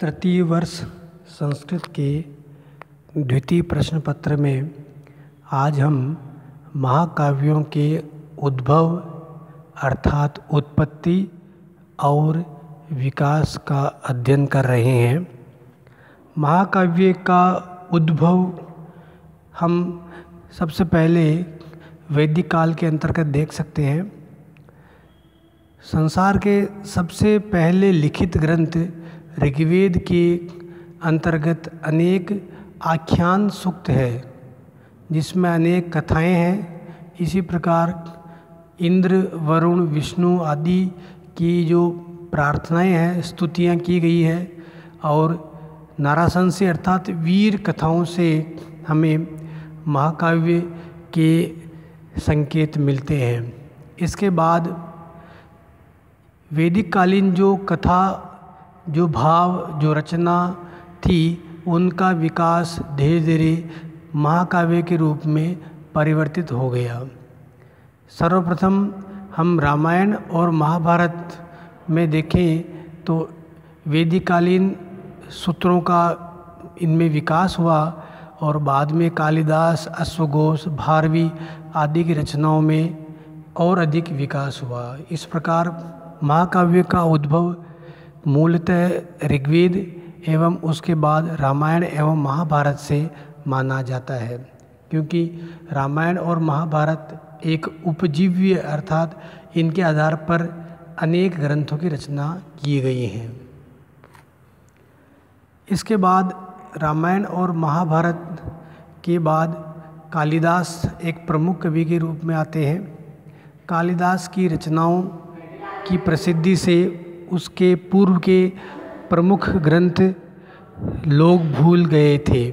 तृतीय वर्ष संस्कृत के द्वितीय प्रश्न पत्र में आज हम महाकाव्यों के उद्भव अर्थात उत्पत्ति और विकास का अध्ययन कर रहे हैं। महाकाव्य का उद्भव हम सबसे पहले वैदिक काल के अंतर्गत देख सकते हैं। संसार के सबसे पहले लिखित ग्रंथ ऋग्वेद के अंतर्गत अनेक आख्यान सूक्त है, जिसमें अनेक कथाएँ हैं। इसी प्रकार इंद्र, वरुण, विष्णु आदि की जो प्रार्थनाएँ हैं, स्तुतियाँ की गई है और नारासन से अर्थात वीर कथाओं से हमें महाकाव्य के संकेत मिलते हैं। इसके बाद वैदिक कालीन जो कथा जो भाव, जो रचना थी, उनका विकास धीरे धीरे महाकाव्य के रूप में परिवर्तित हो गया। सर्वप्रथम हम रामायण और महाभारत में देखें तो वेदिकालीन सूत्रों का इनमें विकास हुआ और बाद में कालिदास अश्वघोष भारवी आदि की रचनाओं में और अधिक विकास हुआ। इस प्रकार महाकाव्य का उद्भव मूलतः ऋग्वेद एवं उसके बाद रामायण एवं महाभारत से माना जाता है, क्योंकि रामायण और महाभारत एक उपजीव्य अर्थात इनके आधार पर अनेक ग्रंथों की रचना की गई हैं। इसके बाद रामायण और महाभारत के बाद कालिदास एक प्रमुख कवि के रूप में आते हैं। कालिदास की रचनाओं की प्रसिद्धि से उसके पूर्व के प्रमुख ग्रंथ लोग भूल गए थे।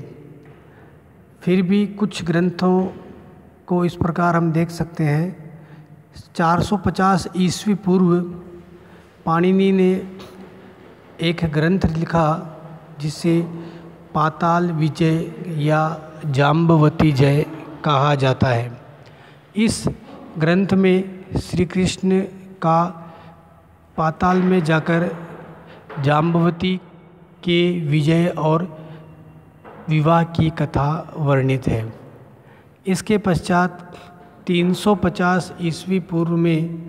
फिर भी कुछ ग्रंथों को इस प्रकार हम देख सकते हैं। 450 ईस्वी पूर्व पाणिनि ने एक ग्रंथ लिखा जिसे पाताल विजय या जाम्बवती जय कहा जाता है। इस ग्रंथ में श्री कृष्ण का पाताल में जाकर जाम्बवती के विजय और विवाह की कथा वर्णित है। इसके पश्चात 350 ईस्वी पूर्व में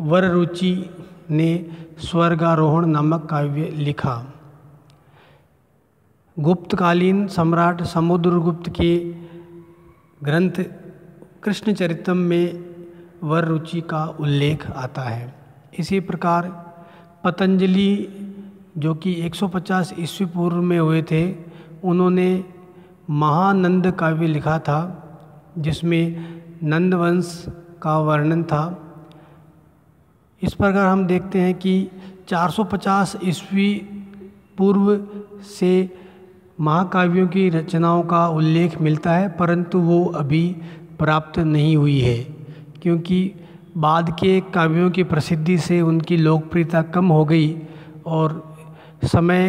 वररुचि ने स्वर्गारोहण नामक काव्य लिखा। गुप्तकालीन सम्राट समुद्रगुप्त के ग्रंथ कृष्णचरितम में वर रुचि का उल्लेख आता है। इसी प्रकार पतंजलि, जो कि 150 ईस्वी पूर्व में हुए थे, उन्होंने महानंद काव्य लिखा था, जिसमें नंदवंश का वर्णन था। इस प्रकार हम देखते हैं कि 450 ईस्वी पूर्व से महाकाव्यों की रचनाओं का उल्लेख मिलता है, परंतु वो अभी प्राप्त नहीं हुई है, क्योंकि बाद के काव्यों की प्रसिद्धि से उनकी लोकप्रियता कम हो गई और समय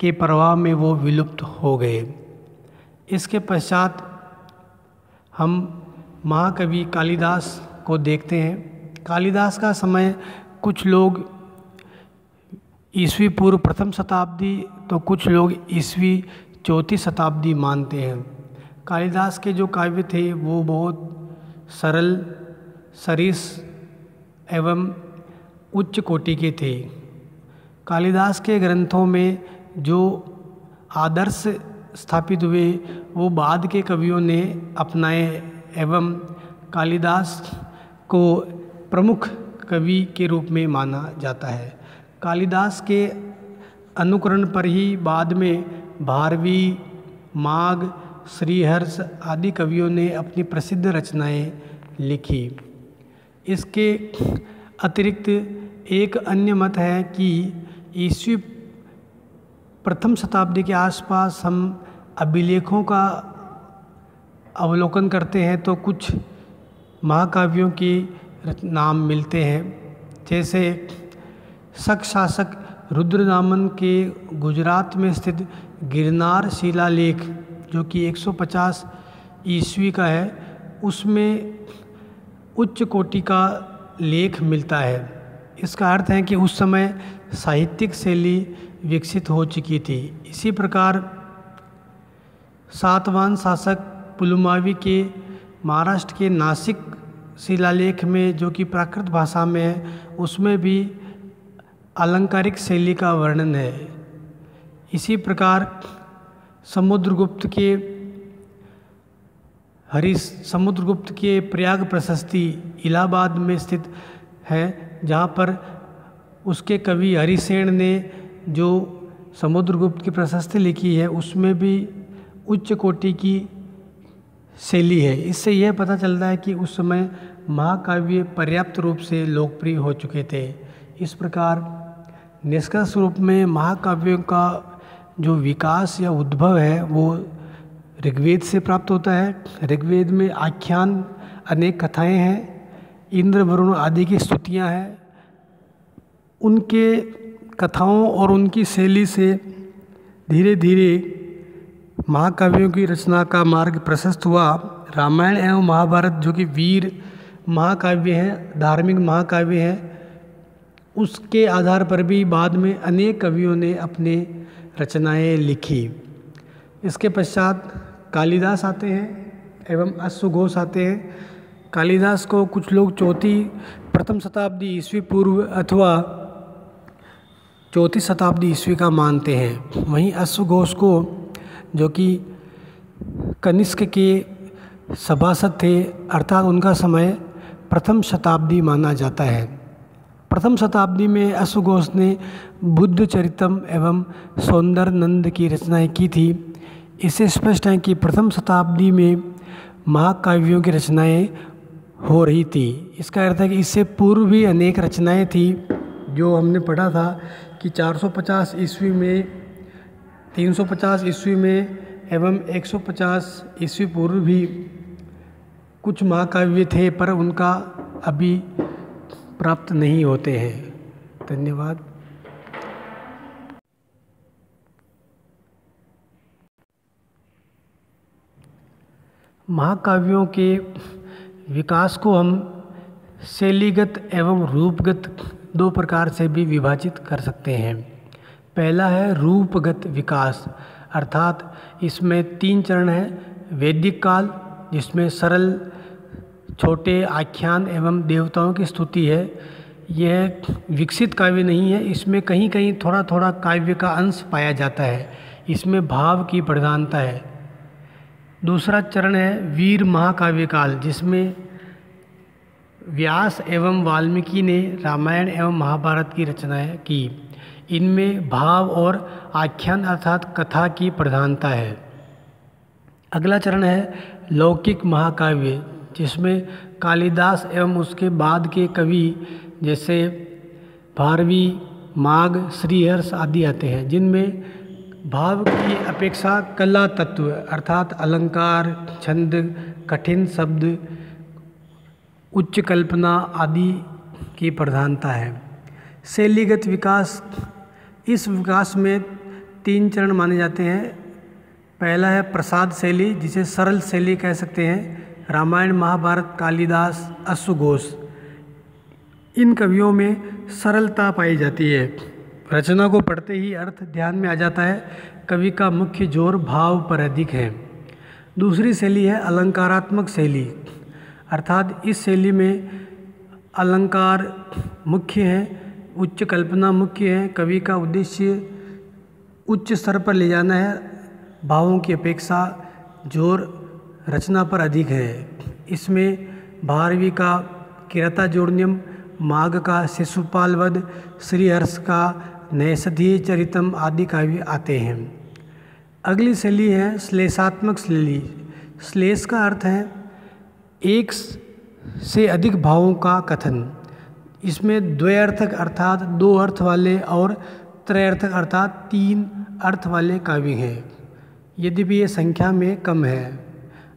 के प्रवाह में वो विलुप्त हो गए। इसके पश्चात हम महाकवि कालिदास को देखते हैं। कालिदास का समय कुछ लोग ईसवी पूर्व प्रथम शताब्दी तो कुछ लोग ईसवी चौथी शताब्दी मानते हैं। कालिदास के जो काव्य थे वो बहुत सरल सरिस एवं उच्च कोटि के थे। कालिदास के ग्रंथों में जो आदर्श स्थापित हुए, वो बाद के कवियों ने अपनाए एवं कालिदास को प्रमुख कवि के रूप में माना जाता है। कालिदास के अनुकरण पर ही बाद में भारवी, माघ, श्रीहर्ष आदि कवियों ने अपनी प्रसिद्ध रचनाएँ लिखी। इसके अतिरिक्त एक अन्य मत है कि ईस्वी प्रथम शताब्दी के आसपास हम अभिलेखों का अवलोकन करते हैं तो कुछ महाकाव्यों के नाम मिलते हैं। जैसे शक शासक रुद्रनामन के गुजरात में स्थित गिरनार शिलालेख, जो कि 150 ईस्वी का है, उसमें उच्च कोटि का लेख मिलता है। इसका अर्थ है कि उस समय साहित्यिक शैली विकसित हो चुकी थी। इसी प्रकार सातवान शासक पुलुमावी के महाराष्ट्र के नासिक शिलालेख में, जो कि प्राकृत भाषा में है, उसमें भी अलंकारिक शैली का वर्णन है। इसी प्रकार समुद्रगुप्त के हरि समुद्रगुप्त के प्रयाग प्रशस्ति इलाहाबाद में स्थित है, जहाँ पर उसके कवि हरिसेन ने जो समुद्रगुप्त की प्रशस्ति लिखी है, उसमें भी उच्च कोटि की शैली है। इससे यह पता चलता है कि उस समय महाकाव्य पर्याप्त रूप से लोकप्रिय हो चुके थे। इस प्रकार निष्कर्ष रूप में महाकाव्यों का जो विकास या उद्भव है, वो ऋग्वेद से प्राप्त होता है। ऋग्वेद में आख्यान अनेक कथाएँ हैं। इंद्र, वरुण आदि की स्तुतियाँ हैं। उनके कथाओं और उनकी शैली से धीरे धीरे महाकाव्यों की रचना का मार्ग प्रशस्त हुआ। रामायण एवं महाभारत जो कि वीर महाकाव्य हैं, धार्मिक महाकाव्य हैं, उसके आधार पर भी बाद में अनेक कवियों ने अपने रचनाएँ लिखी। इसके पश्चात कालिदास आते हैं एवं अश्वघोष आते हैं। कालिदास को कुछ लोग चौथी, प्रथम शताब्दी ईस्वी पूर्व अथवा चौथी शताब्दी ईस्वी का मानते हैं। वहीं अश्वघोष को, जो कि कनिष्क के सभासद थे, अर्थात उनका समय प्रथम शताब्दी माना जाता है। प्रथम शताब्दी में अश्वघोष ने बुद्ध चरितम एवं सौंदर्य नंद की रचनाएँ की थी। इससे स्पष्ट है कि प्रथम शताब्दी में महाकाव्यों की रचनाएँ हो रही थी। इसका अर्थ है कि इससे पूर्व भी अनेक रचनाएँ थी, जो हमने पढ़ा था कि 450 ईस्वी में 350 ईस्वी में एवं 150 ईस्वी पूर्व भी कुछ महाकाव्य थे, पर उनका अभी प्राप्त नहीं होते हैं। धन्यवाद। महाकाव्यों के विकास को हम शैलीगत एवं रूपगत दो प्रकार से भी विभाजित कर सकते हैं। पहला है रूपगत विकास, अर्थात इसमें तीन चरण हैं, वैदिक काल, जिसमें सरल, छोटे आख्यान एवं देवताओं की स्तुति है। यह विकसित काव्य नहीं है, इसमें कहीं कहीं थोड़ा थोड़ा काव्य का अंश पाया जाता है। इसमें भाव की प्रधानता है। दूसरा चरण है वीर महाकाव्य काल जिसमें व्यास एवं वाल्मीकि ने रामायण एवं महाभारत की रचनाएँ की। इनमें भाव और आख्यान अर्थात कथा की प्रधानता है। अगला चरण है लौकिक महाकाव्य, जिसमें कालिदास एवं उसके बाद के कवि जैसे भारवी, माघ, श्रीहर्ष आदि आते हैं, जिनमें भाव की अपेक्षा कला तत्व अर्थात अलंकार, छंद, कठिन शब्द, उच्च कल्पना आदि की प्रधानता है। शैलीगत विकास, इस विकास में तीन चरण माने जाते हैं। पहला है प्रसाद शैली, जिसे सरल शैली कह सकते हैं। रामायण, महाभारत, कालिदास, अश्वघोष, इन कवियों में सरलता पाई जाती है। रचना को पढ़ते ही अर्थ ध्यान में आ जाता है। कवि का मुख्य ज़ोर भाव पर अधिक है। दूसरी शैली है अलंकारात्मक शैली। अर्थात इस शैली में अलंकार मुख्य है, उच्च कल्पना मुख्य है। कवि का उद्देश्य उच्च स्तर पर ले जाना है। भावों की अपेक्षा ज़ोर रचना पर अधिक है। इसमें भारवी का किरता जोड़नियम, माघ का शिशुपाल वध श्रीहर्ष का नैषधीय चरितम आदि काव्य आते हैं। अगली शैली है श्लेषात्मक शैली। श्लेष का अर्थ है, एक से अधिक भावों का कथन। इसमें द्वयर्थक अर्थात दो अर्थ वाले और त्रयर्थक अर्थात तीन अर्थ वाले काव्य हैं। यद्यपि ये संख्या में कम है।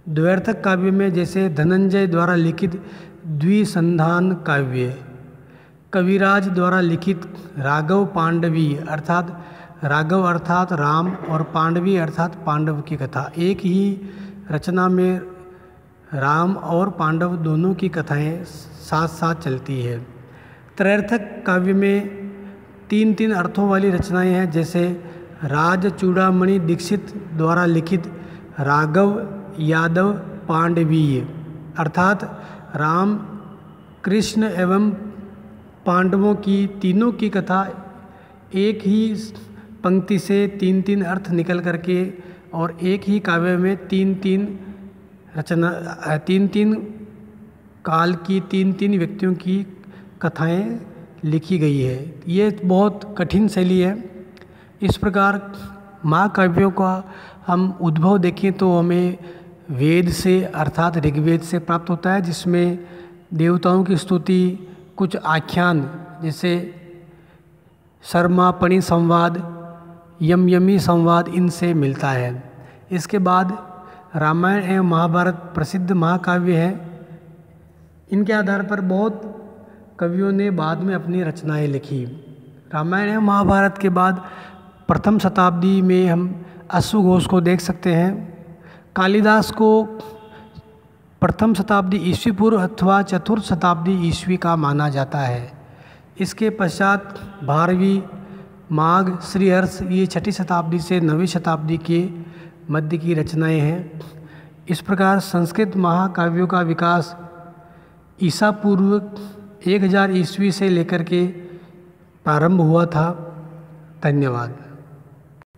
द्वयर्थक काव्य में जैसे धनंजय द्वारा लिखित द्विसंधान काव्य कविराज द्वारा लिखित राघव पांडवी अर्थात राघव अर्थात राम और पांडवी अर्थात पांडव की कथा। एक ही रचना में राम और पांडव दोनों की कथाएँ साथ साथ चलती है। त्रैर्थक काव्य में तीन तीन अर्थों वाली रचनाएँ हैं, जैसे राज चूड़ामणि दीक्षित द्वारा लिखित राघव यादव पांडवीय अर्थात राम, कृष्ण एवं पांडवों की तीनों की कथा एक ही पंक्ति से तीन तीन अर्थ निकल करके और एक ही काव्य में तीन तीन रचना तीन तीन काल की तीन तीन व्यक्तियों की कथाएँ लिखी गई है। ये बहुत कठिन शैली है। इस प्रकार महाकाव्यों का हम उद्भव देखें तो हमें वेद से अर्थात ऋग्वेद से प्राप्त होता है, जिसमें देवताओं की स्तुति कुछ आख्यान, जैसे शर्मापणि संवाद यम यमी संवाद इनसे मिलता है। इसके बाद रामायण एवं महाभारत प्रसिद्ध महाकाव्य है। इनके आधार पर बहुत कवियों ने बाद में अपनी रचनाएँ लिखी। रामायण एवं महाभारत के बाद प्रथम शताब्दी में हम अश्व घोष को देख सकते हैं। कालिदास को प्रथम शताब्दी ईस्वी पूर्व अथवा चतुर्थ शताब्दी ईस्वी का माना जाता है। इसके पश्चात भारवी, माघ, श्रीहर्ष ये छठी शताब्दी से नवीं शताब्दी के मध्य की रचनाएँ हैं। इस प्रकार संस्कृत महाकाव्यों का विकास ईसा पूर्व एक हज़ार ईस्वी से लेकर के प्रारंभ हुआ था। धन्यवाद।